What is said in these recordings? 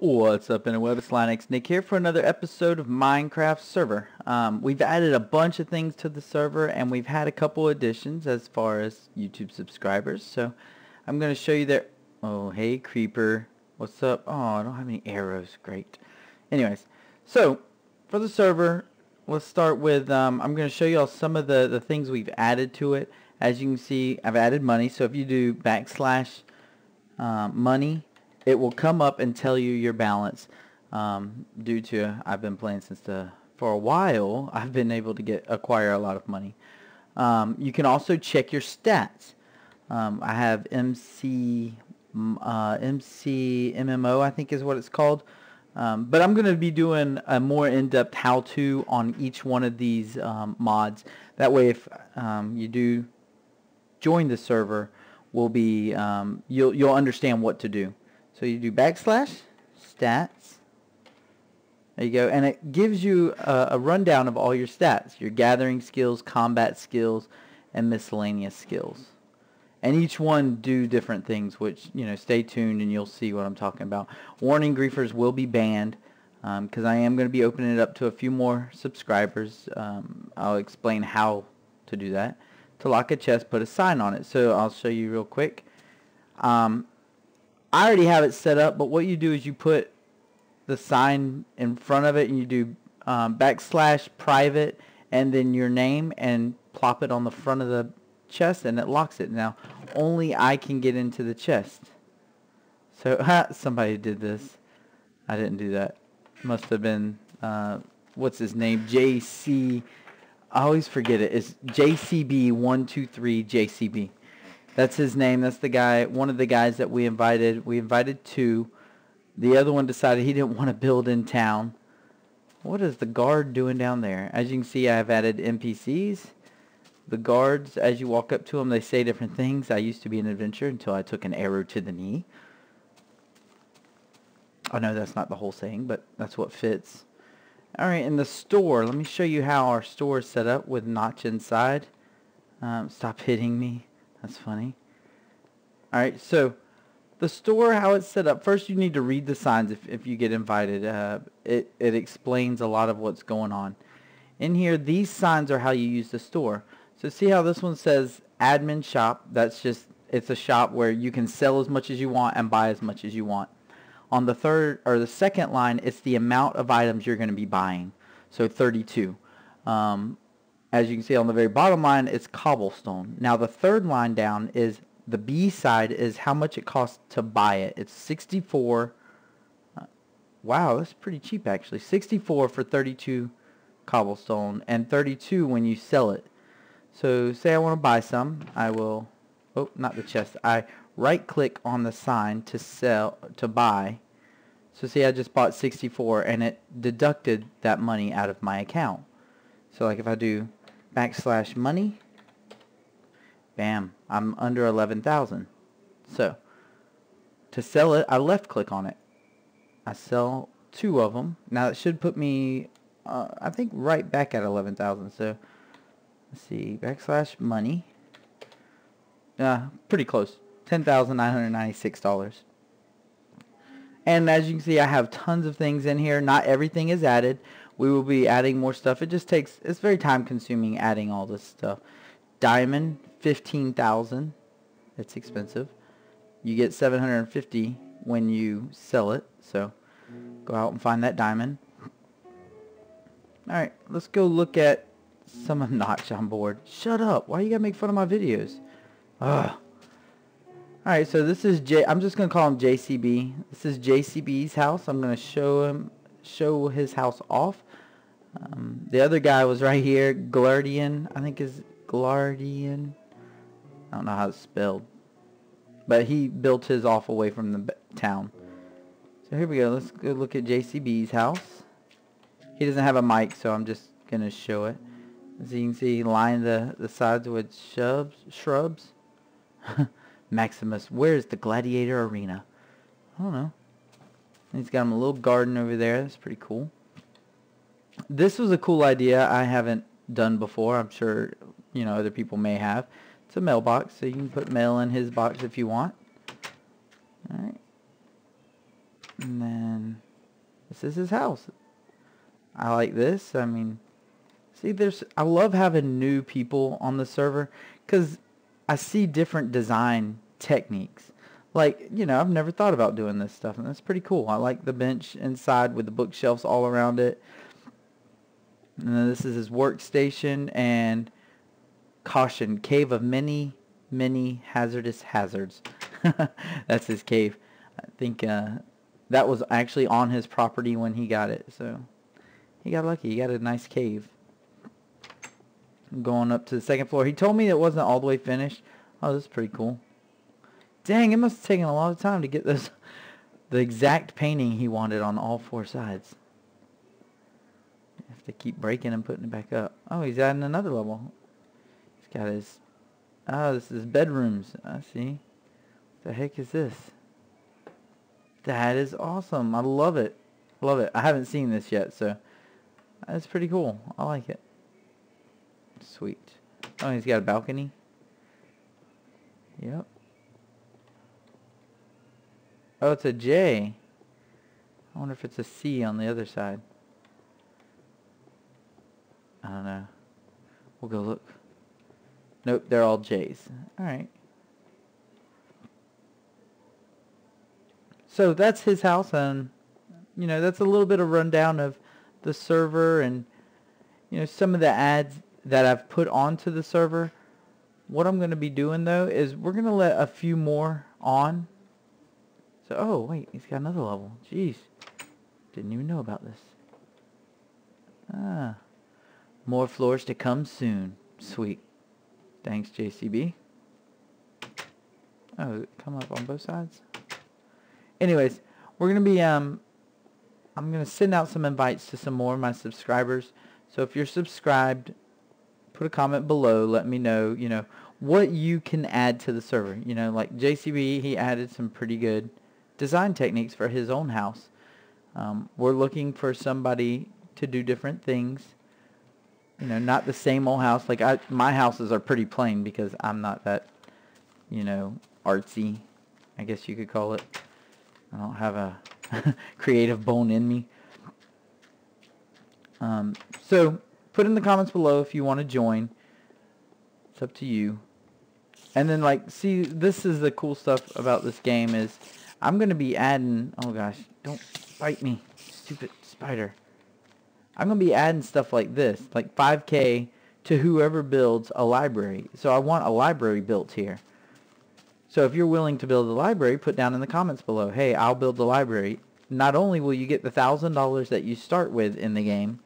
What's up interweb, it's Linex Nick here for another episode of Minecraft Server. Um, we've added a bunch of things to the server and we've had a couple additions as far as YouTube subscribers. So I'm going to show you there. Oh, hey Creeper. What's up? Oh, I don't have any arrows. Great. Anyways, so for the server, let's start with, um, I'm going to show you all some of the, the things we've added to it. As you can see, I've added money. So if you do backslash uh, money, it will come up and tell you your balance um, due to I've been playing since the for a while I've been able to get acquire a lot of money. Um, you can also check your stats. Um, I have MC uh, MC MMO I think is what it's called. Um, but I'm going to be doing a more in-depth how-to on each one of these um, mods. That way if um, you do join the server will be you'll you'll understand what to do so you do backslash stats. There you go. And it gives you a, a, rundown of all your stats. Your gathering skills, combat skills, and miscellaneous skills. And each one do different things, which, you know, stay tuned and you'll see what I'm talking about. Warning, griefers will be banned because um, I am going to be opening it up to a few more subscribers. Um, I'll explain how to do that. To lock a chest, put a sign on it. So I'll show you real quick. Um, I already have it set up, but what you do is you put the sign in front of it and you do um, backslash private and then your name and plop it on the front of the chest and it locks it. Now, only I can get into the chest. So, ha, somebody did this. I didn't do that. Must have been, uh, what's his name? JC. I always forget it. It's JCB123 JCB. That's his name. That's the guy, one of the guys that we invited. We invited two. The other one decided he didn't want to build in town. What is the guard doing down there? As you can see, I've added NPCs. The guards, as you walk up to them, they say different things. I used to be an adventurer until I took an arrow to the knee. I know that's not the whole saying, but that's what fits. Alright, in the store, let me show you how our store is set up with Notch inside. Um, stop hitting me. That's funny. All right, so the store, how it's set up, first you need to read the signs if, if you get invited. Uh, it, it explains a lot of what's going on. In here, these signs are how you use the store. So see how this one says admin shop. That's just, it's a shop where you can sell as much as you want and buy as much as you want. On the third, or the second line, it's the amount of items you're going to be buying. So 32. Um, as you can see on the very bottom line, it's cobblestone. Now the third line down is the B side is how much it costs to buy it. It's 64. Uh, wow, that's pretty cheap actually. 64 for 32 cobblestone and 32 when you sell it. So say I want to buy some, I will, oh, not the chest. I right click on the sign to sell, to buy. So see I just bought 64 and it deducted that money out of my account. So like if I do backslash money. Bam, I'm under 11,000. So, to sell it, I left click on it. I sell two of them. Now it should put me, uh, I think, right back at 11,000. So, let's see, backslash money. Uh, pretty close. $10,996. And as you can see, I have tons of things in here. Not everything is added we will be adding more stuff. It just takes, it's very time consuming adding all this stuff. Diamond, 15,000. It's expensive. You get 750 when you sell it. So go out and find that diamond. Alright, let's go look at some of Notch on board. Shut up. Why you gotta make fun of my videos? Ugh. Alright, so this is J. I'm just going to call him JCB. This is JCB's house. I'm going to show him, show his house off. Um, the other guy was right here, Glardian, I think is Glardian. I don't know how it's spelled. But he built his off away from the town. So here we go. Let's go look at JCB's house. He doesn't have a mic, so I'm just going to show it. As you can see, he lined the, the sides with shrubs. shrubs. Maximus, where's the gladiator arena? I don't know. He's got him a little garden over there. That's pretty cool this was a cool idea I haven't done before. I'm sure, you know, other people may have. It's a mailbox, so you can put mail in his box if you want. Alright. And then this is his house. I like this. I mean, see, there's, I love having new people on the server because I see different design techniques. Like, you know, I've never thought about doing this stuff, and that's pretty cool. I like the bench inside with the bookshelves all around it. And then this is his workstation, and caution, cave of many, many hazardous hazards. that's his cave. I think uh, that was actually on his property when he got it, so he got lucky. He got a nice cave. going up to the second floor. He told me it wasn't all the way finished. Oh, this is pretty cool. Dang, it must have taken a lot of time to get this, the exact painting he wanted on all four sides. Have to keep breaking and putting it back up. Oh, he's adding another level. He's got his, oh, this is bedrooms. I see. What the heck is this? That is awesome. I love it. Love it. I haven't seen this yet, so that's pretty cool. I like it. Sweet. Oh, he's got a balcony. Yep. Oh, it's a J. I wonder if it's a C on the other side. I don't know. We'll go look. Nope, they're all J's. Alright. So that's his house and, you know, that's a little bit of rundown of the server and, you know, some of the ads that I've put onto the server. What I'm going to be doing though is we're going to let a few more on so, oh, wait, he's got another level. Jeez. Didn't even know about this. Ah. More floors to come soon. Sweet. Thanks, JCB. Oh, come up on both sides? Anyways, we're going to be, um, I'm going to send out some invites to some more of my subscribers. So if you're subscribed, put a comment below. Let me know, you know, what you can add to the server. You know, like JCB, he added some pretty good design techniques for his own house. Um, we're looking for somebody to do different things. You know, not the same old house. Like I, my houses are pretty plain because I'm not that, you know, artsy. I guess you could call it. I don't have a creative bone in me. Um, so put in the comments below if you want to join. It's up to you. And then like, see, this is the cool stuff about this game is I'm going to be adding, oh gosh, don't bite me, stupid spider. I'm going to be adding stuff like this, like 5k to whoever builds a library. So I want a library built here. So if you're willing to build a library, put down in the comments below, hey, I'll build the library. Not only will you get the $1,000 that you start with in the game,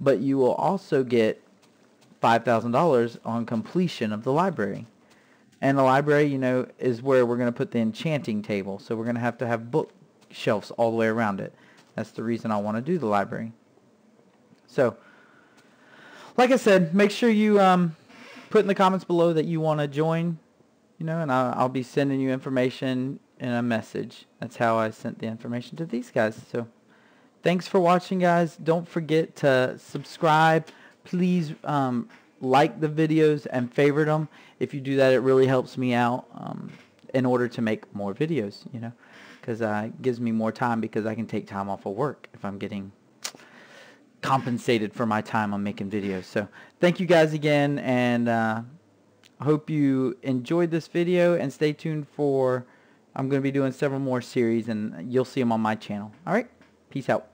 but you will also get $5,000 on completion of the library. And the library, you know, is where we're going to put the enchanting table. So we're going to have to have bookshelves all the way around it. That's the reason I want to do the library. So, like I said, make sure you um, put in the comments below that you want to join, you know, and I'll, I'll be sending you information in a message. That's how I sent the information to these guys. So, thanks for watching, guys. Don't forget to subscribe. Please um, like the videos and favorite them. If you do that, it really helps me out um, in order to make more videos, you know, because uh, it gives me more time because I can take time off of work if I'm getting compensated for my time on making videos. So thank you guys again, and uh, hope you enjoyed this video, and stay tuned for, I'm going to be doing several more series, and you'll see them on my channel. All right, peace out.